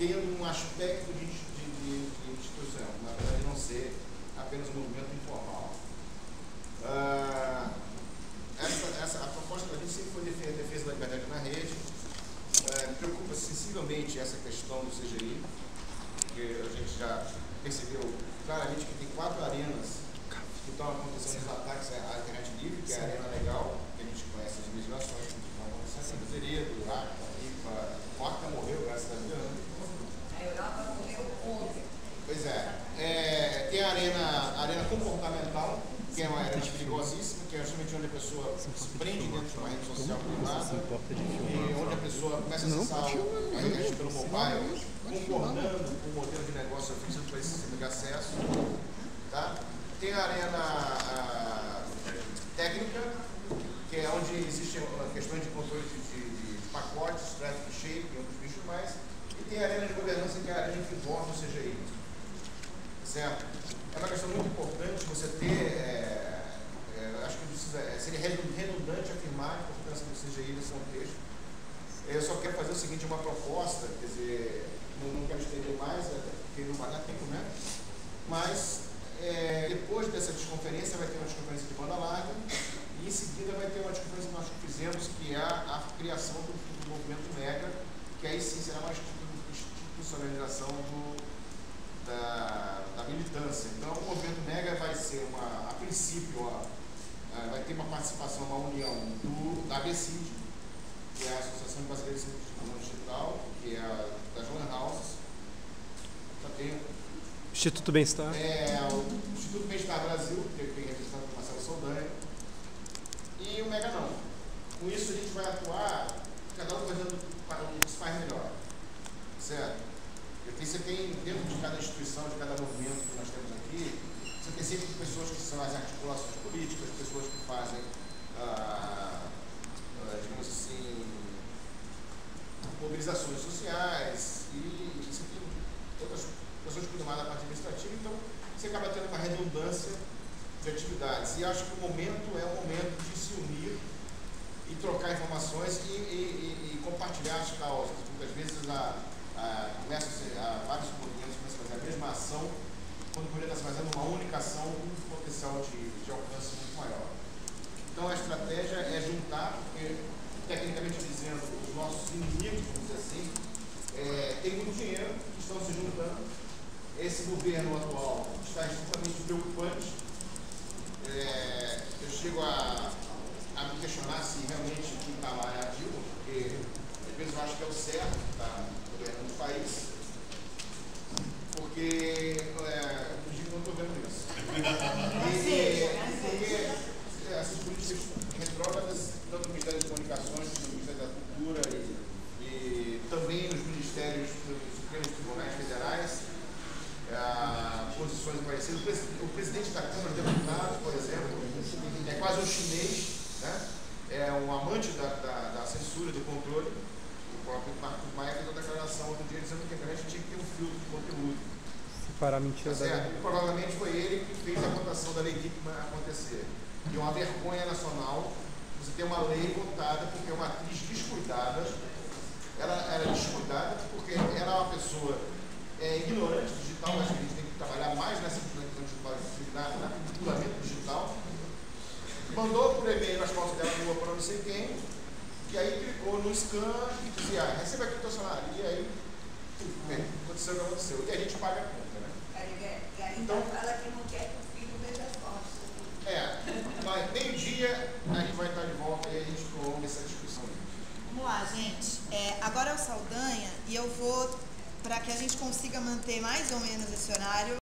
tendo um aspecto de, de, de, de instituição, apesar de não ser apenas um movimento informal. Uh, essa, essa, a proposta da gente sempre foi defesa, defesa da liberdade na rede, uh, preocupa sensivelmente essa questão do CGI, porque a gente já percebeu claramente que tem quatro arenas que estão acontecendo os ataques à internet livre, que é a arena legal, que a gente conhece as legislações que estão acontecendo, Santa Zeredo, ACTA, Pois é. é. Tem a arena, a arena comportamental, que é uma arena perigosíssima, que é justamente onde a pessoa se prende dentro de uma rede social privada, e onde a pessoa começa a acessar a internet pelo mobile, concordando com o modelo de negócio oferecido para esse sistema de acesso. Tá? Tem a arena a, técnica, que é onde existem questões de controle de, de, de pacotes, traffic shape e outros bichos mais. E tem a arena de governança, que é a arena que envolve o CGI. Certo? É uma questão muito importante você ter. É, é, acho que precisa, é, seria redundante afirmar a importância do CGI nesse contexto. Eu só quero fazer o seguinte: uma proposta, quer dizer, não, não quero estender mais, porque não vai dar tempo, né? Mas é, depois dessa desconferência vai ter uma desconferência de banda larga e em seguida vai ter uma desconferência que nós fizemos, que é a, criação do, do, movimento Mega, que aí sim será uma institucionalização do, da, da, militância. Então o movimento Mega vai ser uma, a princípio, ó, vai ter uma participação, uma união do, da ABCID, que é a Associação Brasileira de de Digital, que é a da Joan Houses, já tem Instituto Bem-Estar? É, o Instituto Bem-Estar Brasil, que tem representado por Marcelo Saldanha, e o Mega não. Com isso a gente vai atuar, cada um fazendo o que se faz melhor. Certo? Porque você tem, dentro de cada instituição, de cada movimento que nós temos aqui, você tem sempre pessoas que são as articulações políticas, pessoas que fazem, ah, ah digamos assim, mobilizações sociais, e você tem outras pessoas que cuidam da parte administrativa, então você acaba tendo uma redundância de atividades. E acho que o momento é o momento de se unir e trocar informações e, e, e, e compartilhar as causas. Muitas vezes a, a, começa a, vários movimentos começam a fazer a mesma ação, quando poderia estar fazendo uma única ação com um potencial de, de alcance muito maior. Então a estratégia é juntar, porque tecnicamente dizendo, os nossos inimigos, vamos dizer assim, é, têm muito dinheiro, estão se juntando esse governo atual está extremamente preocupante. É, eu chego a, a, me questionar se realmente quem está lá é a Dilma, porque vezes eu acho que é o certo que está governando o país, porque é, eu não estou vendo isso. E, porque essas políticas retrógradas, tanto no Ministério de Comunicações, no Ministério da Cultura e, e também nos ministérios dos Supremos Tribunais Federais, é, posições parecidas. O presidente da Câmara de Deputados, por exemplo, é quase um chinês, né? é um amante da, da, da censura, do controle. O próprio Marcos Maia fez uma declaração outro dia dizendo que a internet tinha que ter um filtro de conteúdo. Separar a mentira tá da Provavelmente foi ele que fez a votação da lei Dickman acontecer. E é uma vergonha nacional você ter uma lei votada porque uma atriz descuidada, ela era descuidada porque era uma pessoa é, ignorante digital, acho que a gente tem que trabalhar mais nessa digital, na culturamento digital. Mandou por e-mail as fotos dela para não sei quem, e aí clicou no scan e dizia, ah, receba aqui o teu salário. E aí, bem, aconteceu o que aconteceu. E a gente paga a conta, né? E aí então, fala que não quer que o filho veja as fotos. É, meio-dia a gente vai estar de volta e a gente prolonga essa discussão. Vamos lá, gente. É, agora é o Saldanha e eu vou para que a gente consiga manter mais ou menos esse horário,